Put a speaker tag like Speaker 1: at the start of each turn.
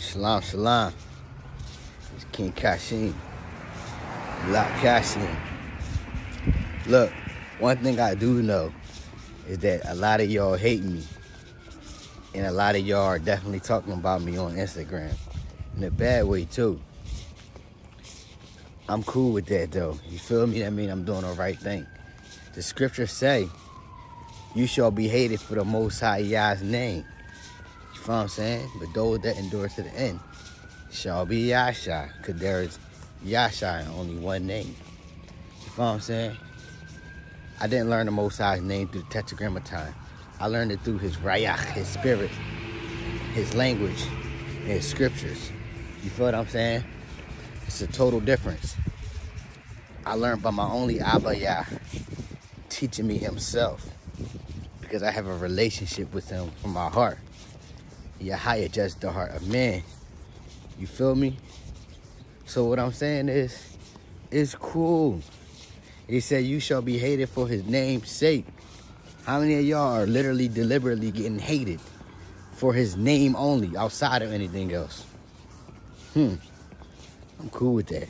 Speaker 1: Shalom, shalom. It's King Kasheem. Lot Kasheem. Look, one thing I do know is that a lot of y'all hate me. And a lot of y'all are definitely talking about me on Instagram. In a bad way, too. I'm cool with that, though. You feel me? That mean I'm doing the right thing. The scriptures say, you shall be hated for the Most High Yah's name. You feel what I'm saying? But those that endure to the end shall be Yasha, because there is Yasha and only one name. You feel what I'm saying? I didn't learn the Most High's name through the Tetragrammaton. I learned it through his Ruach, his spirit, his language, and his scriptures. You feel what I'm saying? It's a total difference. I learned by my only Abba Yah teaching me himself because I have a relationship with him from my heart. YaHaYaH judged the heart of man. You feel me? So what I'm saying is, it's cool. He said, you shall be hated for his name's sake. How many of y'all are literally deliberately getting hated for his name only, outside of anything else? Hmm. I'm cool with that.